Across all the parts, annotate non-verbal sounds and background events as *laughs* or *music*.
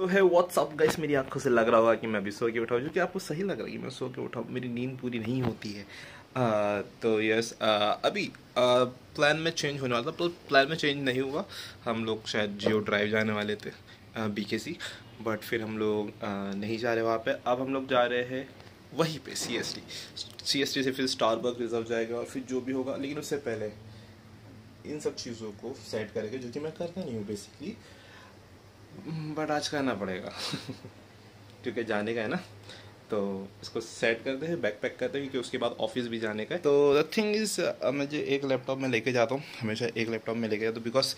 तो है WhatsApp guys मेरी आँखों से लग रहा होगा कि मैं अभी सो के उठाऊँ जो कि आपको सही लग रहा है कि मैं सो के उठाऊँ। मेरी नींद पूरी नहीं होती है। आ, तो यस अभी आ, प्लान में चेंज होने वाला था पर प्लान में चेंज नहीं हुआ। हम लोग शायद जियो ड्राइव जाने वाले थे बी के सी बट फिर हम लोग नहीं जा रहे वहाँ पे। अब हम लोग जा रहे हैं वहीं पे C S T C S T से फिर स्टारबर्ग रिज़र्व जाएगा और फिर जो भी होगा लेकिन उससे पहले इन सब चीज़ों को सेट करेंगे जो कि मैं करता नहीं हूँ बेसिकली बट आज करना पड़ेगा। *laughs* क्योंकि जाने का है ना। तो इसको सेट करते हैं बैक पैक करते हैं, क्योंकि उसके बाद ऑफ़िस भी जाने का है। तो द थिंग इज़ मैं जो एक लैपटॉप में लेके जाता हूँ, हमेशा एक लैपटॉप में लेके जाता हूँ बिकॉज़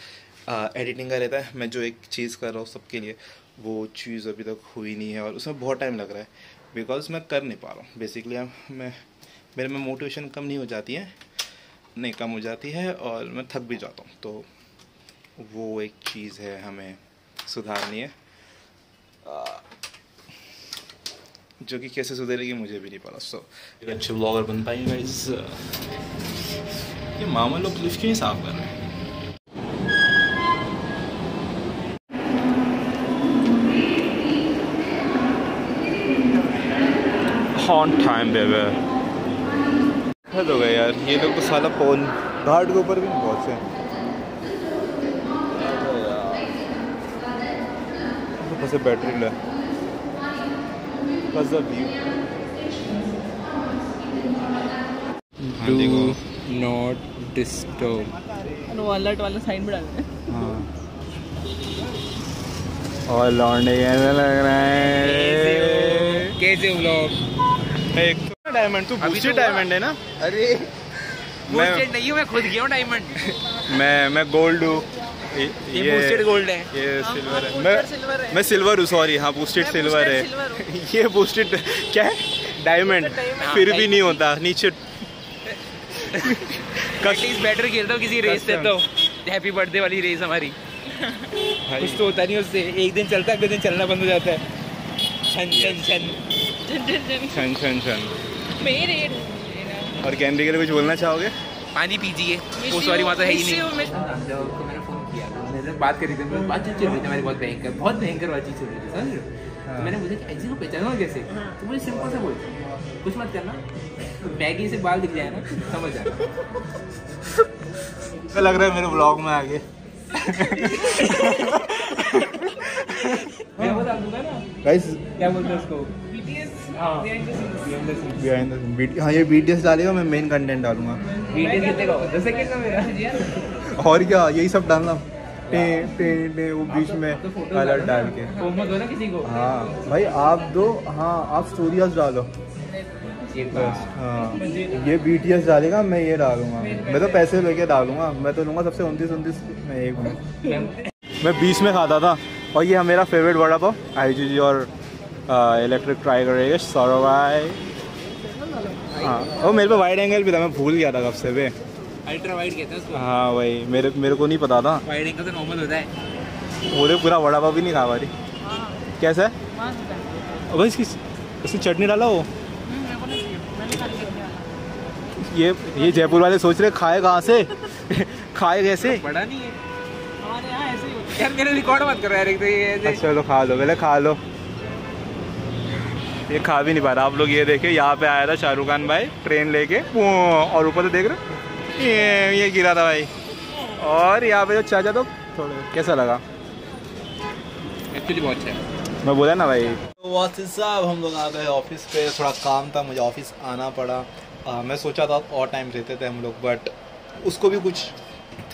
एडिटिंग का रहता है। मैं जो एक चीज़ कर रहा हूँ सबके लिए, वो चीज़ अभी तक हुई नहीं है, और उसमें बहुत टाइम लग रहा है। बिकॉज़ मैं कर नहीं पा रहा हूँ। बेसिकली मैं, मेरे में मोटिवेशन कम नहीं हो जाती है। नहीं, कम हो जाती है, और मैं थक भी जाता हूँ। तो वो एक चीज़ है हमें। सुधारनी है। जो कि कैसे सुधरेगी मुझे भी नहीं पता। सो so, एक अच्छे ब्लॉगर बन पाएँगे इस ये मामा लोग लिफ्ट क्यों साफ़ कर रहे हैं? ऑन टाइम बेबे हद हो गया यार ये लोग तो साला फ़ोन घाट के ऊपर भी नहीं बहुत से से बैटरी ले not disturb. वो अलर्ट वाला डाल हाँ। और लौंडे कैसे लग रहा है। कैसे व्लॉग एक डायमंड तू बूस्टेड डायमंड है ना? अरे मैं नहीं हूँ मैं खुद गया हूँ डायमंड *laughs* मैं मैं गोल्ड हूँ। ये बूस्टेड गोल्ड है। ये सिल्वर है मैं मैं सिल्वर हूँ सॉरी हाँ बूस्टेड सिल्वर है। ये बूस्टेड क्या है? डायमंड फिर भी नहीं होता नीचे बेटर खेलता हूँ किसी रेस से तो। हैप्पी बर्थडे वाली रेस हमारी। कुछ तो होता नहीं उससे। एक दिन चलता है अगले दिन चलना बंद हो जाता है। छन छन छन। छन छन छन। मेरे और कैमरे के लिए कुछ बोलना चाहोगे? पानी पीजिए। वो सॉरी वहाँ तो है ही नहीं। मैंने फ़ोन किया मैंने बात करी थी बातचीत चल रही थी हमारी बहुत भयंकर बहुत भयंकर बातचीत चल रही थी समझ रहे तो मैंने मुझे ऐसे को पहचाना कैसे? तो मुझे सिंपल सा बोल कुछ मत करना मैगी से बाल दिख जाए ना समझ जाना। तो लग रहा है मेरे ब्लॉग में आगे। *laughs* मैं बता दूँगा ना। गाइस क्या बोलते हैं उसको? हाँ बिहाइंड हाँ ये बीटीएस डालेगा मैं मेन कंटेंट डालूँगा। वीडियो कितने का दस सेकंड का मेरा। और क्या यही सब डालना। टे टे टे वो बीच में तो फ़ोटो कलर डाल के। दो ना किसी को? हाँ भाई आप दो हाँ आप स्टोरियाज डालो। हाँ ये बस। हाँ ये बीटीएस डालेगा मैं ये डालूँगा। मैं तो पैसे लेके डालूँगा। मैं तो लूँगा सबसे उनतीस उनतीस में एक हूँ। *laughs* मैं बीस में खाता था। और ये मेरा फेवरेट वड़ा पाव आई जी और इलेक्ट्रिक ट्राई करेगा सौरभ भाई हाँ। वो मेरे पे वाइड एंगल भी था मैं भूल गया था कब से वे। अल्ट्रा वाइड कहते हैं हाँ वही। मेरे मेरे को नहीं पता था। वाइड एंगल तो नॉर्मल होता है। पूरे पूरा वड़ा पाव भी नहीं खा पा रही। कैसा है? भाई इसकी इसकी चटनी डाला हो ये ये जयपुर वाले सोच रहे खाए कहाँ से? *laughs* खाए कैसे? बड़ा नहीं है। यार मेरे रिकॉर्ड मत करो यार एक तो ये अच्छा तो खा लो पहले खा लो। ये खा भी नहीं पा रहा। आप लोग ये देखे यहाँ पे आया था शाहरुख खान भाई ट्रेन लेके। वो, और ऊपर से देख रहे ये ये गिरा था भाई। और यहाँ पे जो चाचा तो थोड़ा कैसा लगा? एक्चुअली बहुत अच्छा है। मैं बोला ना भाई। तो वासिफ साहब हम लोग आ गए ऑफ़िस पे थोड़ा काम था मुझे ऑफ़िस आना पड़ा। आ, मैं सोचा था और टाइम रहते थे हम लोग बट उसको भी कुछ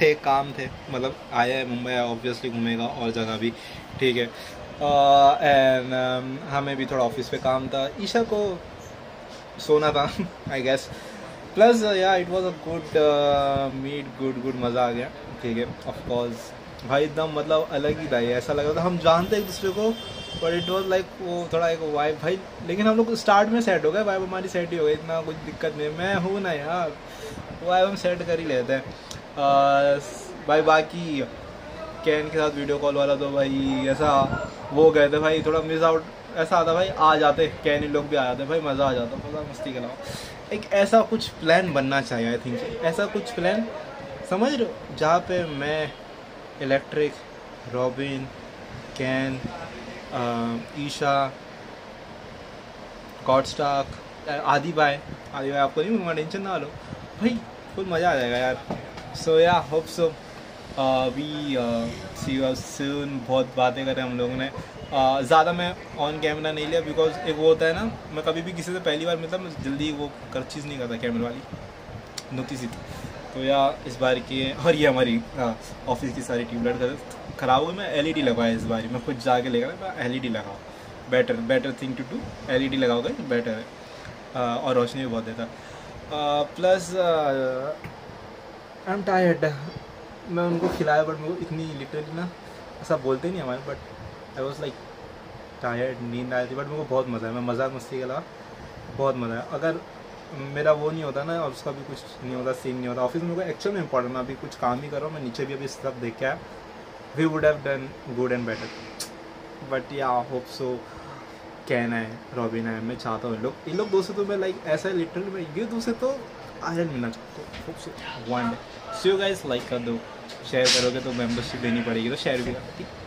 थे काम थे। मतलब आया है मुंबई ऑब्वियसली घूमेगा और जगह भी। ठीक है। एंड um, हमें भी थोड़ा ऑफ़िस पे काम था। ईशा को सोना था I guess plus yeah it was a good meet good good मज़ा आ गया। ठीक है ऑफ़ कोर्स भाई एकदम मतलब अलग ही था ये। ऐसा लग रहा था हम जानते एक दूसरे को बट इट वाज लाइक वो थोड़ा एक वाइब भाई लेकिन हम लोग स्टार्ट में सेट हो गए वाइब हमारी सेट ही हो गई। इतना कुछ दिक्कत नहीं मैं हूँ ना यार वाइब हम सेट कर ही लेते हैं अह, भाई बाकी कैन के साथ वीडियो कॉल वाला तो भाई ऐसा वो गए थे भाई, थोड़ा मिस आउट ऐसा आता भाई, आ जाते ही लोग भी आ जाते, भाई मज़ा आ जाता, मज़ा मस्ती के अलावा एक ऐसा कुछ प्लान बनना चाहिए आई थिंक ऐसा कुछ प्लान समझ रहे हो? जहाँ पे मैं electric Robin can Isha god stock Adi भाई आदि भाई आपको नहीं टेंशन ना लो। भाई फुल मज़ा आ जाएगा यार। So yeah hope so we see you soon बहुत बातें करें हम लोगों ने। ज़्यादा मैं ऑन कैमरा नहीं लिया बिकॉज़ एक वो होता है ना, मैं कभी भी किसी से पहली बार मिलता, मैं जल्दी वो कर, चीज़ नहीं करता कैमरे वाली। नुती सी तो या, इस बार की और ये हमारी ऑफ़िस की सारी ट्यूबलाइट ख़राब हो गई मैं एलईडी लगवाया इस बार। मैं खुद जाके लेकर मैं एलईडी लगाऊँ। Better better thing to do L E LED लगाओगे बेटर है। और रोशनी भी बहुत देता। प्लस आई एम टायर्ड मैं उनको खिलाया बट मेरे को इतनी लिटरली ना ऐसा बोलते नहीं हमारे but I was like tired नींद आई थी बट मेरे को बहुत मज़ा आया। मैं मज़ाक मस्ती के अलावा बहुत मज़ा आया। अगर मेरा वो नहीं होता ना, और उसका भी कुछ नहीं होता सीन नहीं होता ऑफ़िस में मेरे को एक्चुअल में इंपॉर्टेंट मैं अभी कुछ काम ही कर रहा हूँ, मैं नीचे भी अभी सब देख के आया। We would have done good and better but yeah hope so can है रॉबिन है मैं चाहता हूँ इन लोग। इन लोग दोस्तों तो मैं लाइक ऐसा लिटरली मैं, ये दो से तो आयरन मिलना चाहते हूँ so one see guys like कर दो शेयर करोगे तो मेम्बरशिप देनी पड़ेगी तो शेयर भी कर